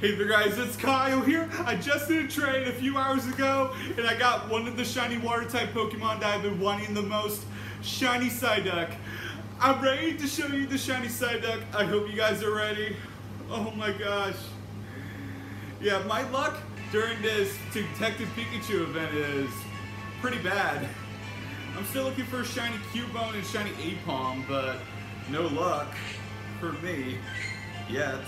Hey there guys, it's Kyle here. I just did a trade a few hours ago and I got one of the shiny water type Pokemon that I've been wanting the most, Shiny Psyduck. I'm ready to show you the Shiny Psyduck. I hope you guys are ready. Oh my gosh. Yeah, my luck during this Detective Pikachu event is pretty bad. I'm still looking for a shiny Cubone and shiny Aipom, but no luck for me yet.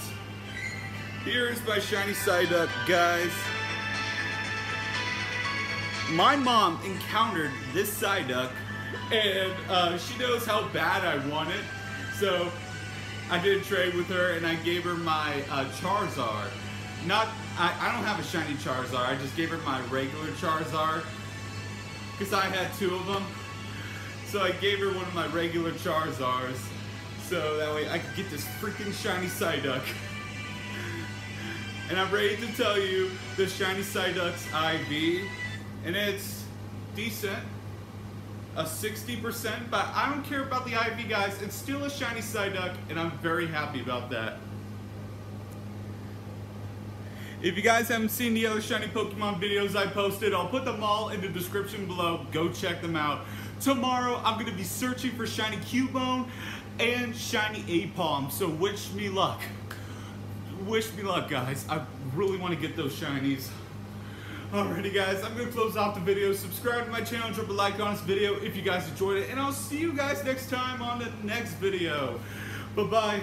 Here's my shiny side Psyduck, guys. My mom encountered this Psyduck, and uh, she knows how bad I want it. So I did a trade with her, and I gave her my uh, Charizard. Not, I, I don't have a shiny Charizard. I just gave her my regular Charizard because I had two of them. So I gave her one of my regular Charizards, so that way I could get this freaking shiny Psyduck. and I'm ready to tell you the Shiny Psyduck's IV, and it's decent, a 60%, but I don't care about the IV, guys. It's still a Shiny Psyduck, and I'm very happy about that. If you guys haven't seen the other shiny Pokemon videos I posted, I'll put them all in the description below. Go check them out. Tomorrow, I'm going to be searching for shiny Cubone and shiny Aipom, so wish me luck wish me luck, guys. I really want to get those shinies. Alrighty, guys, I'm going to close off the video. Subscribe to my channel, drop a like on this video if you guys enjoyed it, and I'll see you guys next time on the next video. Bye-bye.